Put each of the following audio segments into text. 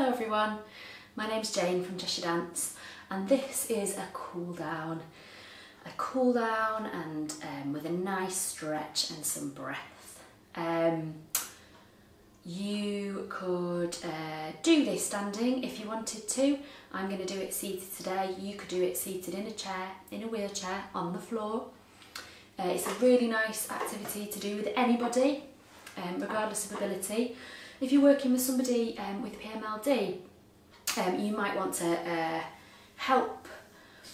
Hello everyone, my name's Jane from Cheshire Dance and this is a cool down. A cool down and um, with a nice stretch and some breath. Um, you could uh, do this standing if you wanted to. I'm going to do it seated today. You could do it seated in a chair, in a wheelchair, on the floor. Uh, it's a really nice activity to do with anybody, um, regardless of ability. If you're working with somebody um, with PMLD, um, you might want to uh, help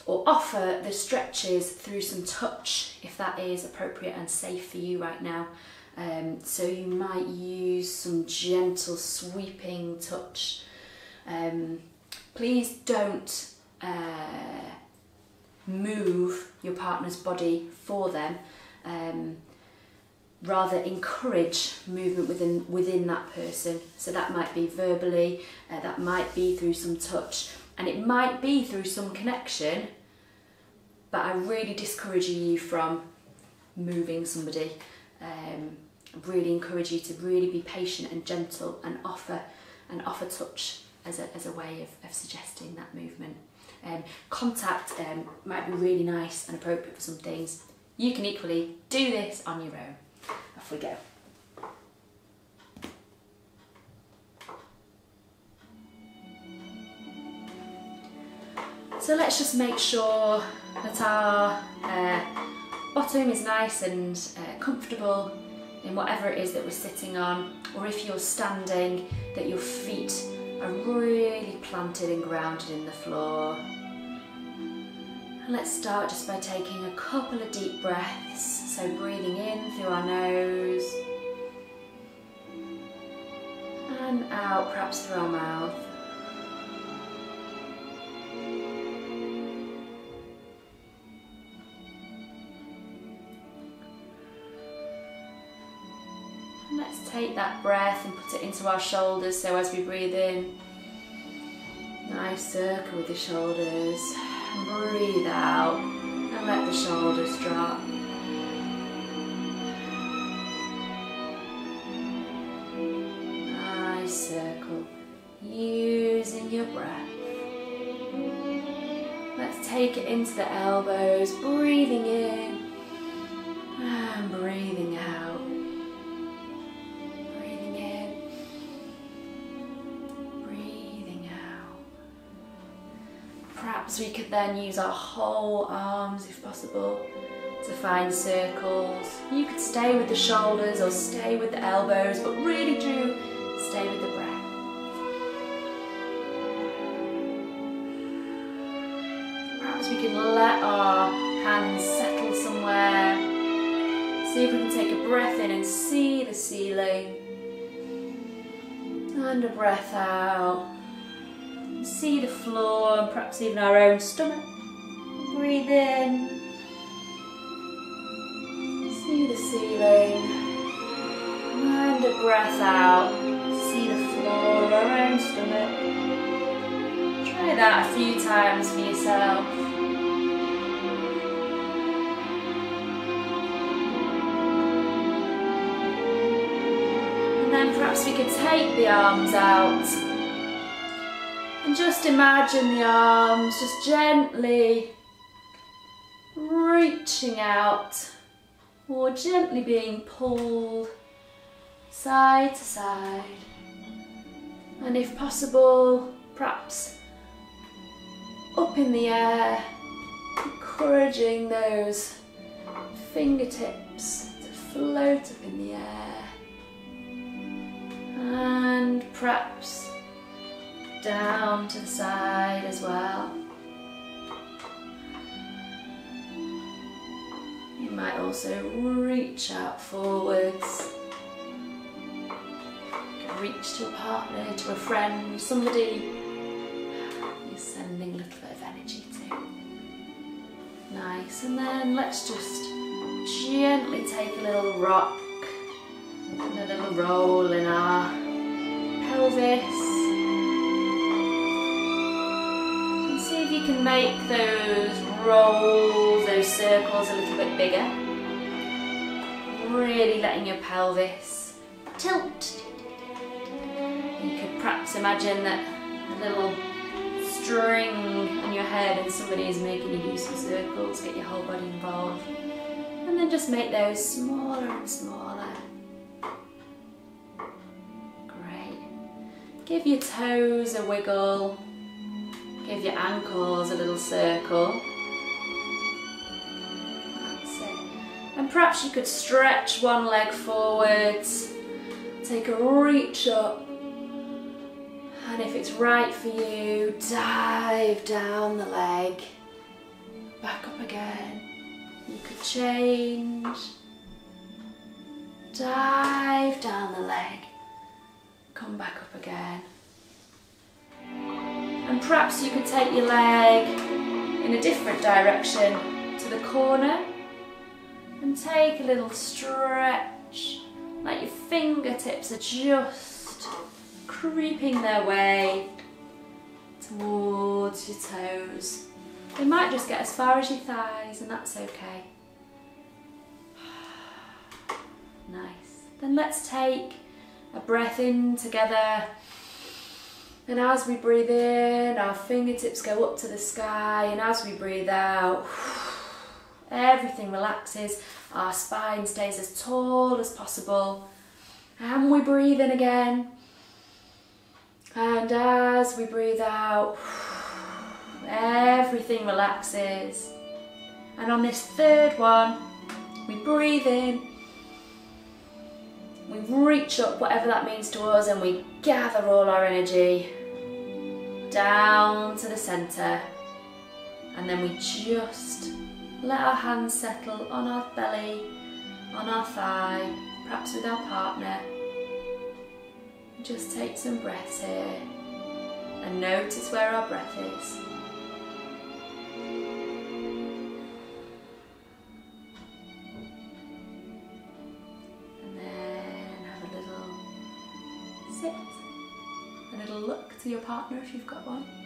or offer the stretches through some touch if that is appropriate and safe for you right now. Um, so you might use some gentle sweeping touch. Um, please don't uh, move your partner's body for them. Um, rather encourage movement within within that person. So that might be verbally uh, that might be through some touch and it might be through some connection but I really discourage you from moving somebody. Um, really encourage you to really be patient and gentle and offer and offer touch as a, as a way of, of suggesting that movement. Um, contact um, might be really nice and appropriate for some things. You can equally do this on your own off we go. So let's just make sure that our uh, bottom is nice and uh, comfortable in whatever it is that we're sitting on or if you're standing that your feet are really planted and grounded in the floor. Let's start just by taking a couple of deep breaths. So breathing in through our nose and out perhaps through our mouth. Let's take that breath and put it into our shoulders so as we breathe in, nice circle with the shoulders breathe out and let the shoulders drop. Nice circle, using your breath. Let's take it into the elbows, breathing in and breathing out. Perhaps we could then use our whole arms if possible to find circles. You could stay with the shoulders or stay with the elbows, but really do stay with the breath. Perhaps we can let our hands settle somewhere. See if we can take a breath in and see the ceiling. And a breath out see the floor and perhaps even our own stomach. Breathe in. See the ceiling. And a breath out. See the floor, our own stomach. Try that a few times for yourself. And then perhaps we could take the arms out just imagine the arms just gently reaching out or gently being pulled side to side. And if possible, perhaps up in the air, encouraging those fingertips to float up in the air. And perhaps down to the side as well. You might also reach out forwards. You can reach to a partner, to a friend, somebody you're sending a little bit of energy to. Nice, and then let's just gently take a little rock and a little roll in our pelvis. Can make those rolls, those circles a little bit bigger. Really letting your pelvis tilt. You could perhaps imagine that a little string on your head and somebody is making you do some circles, get your whole body involved. And then just make those smaller and smaller. Great. Give your toes a wiggle. Give your ankles a little circle. That's it. And perhaps you could stretch one leg forwards. Take a reach up and if it's right for you, dive down the leg, back up again. You could change, dive down the leg, come back up again. And perhaps you could take your leg in a different direction to the corner and take a little stretch, like your fingertips are just creeping their way towards your toes. They might just get as far as your thighs and that's okay. nice. Then let's take a breath in together. And as we breathe in, our fingertips go up to the sky and as we breathe out, everything relaxes, our spine stays as tall as possible. And we breathe in again. And as we breathe out, everything relaxes. And on this third one, we breathe in, we reach up, whatever that means to us, and we gather all our energy down to the centre. And then we just let our hands settle on our belly, on our thigh, perhaps with our partner. Just take some breaths here and notice where our breath is. And then have a little sit, look to your partner if you've got one.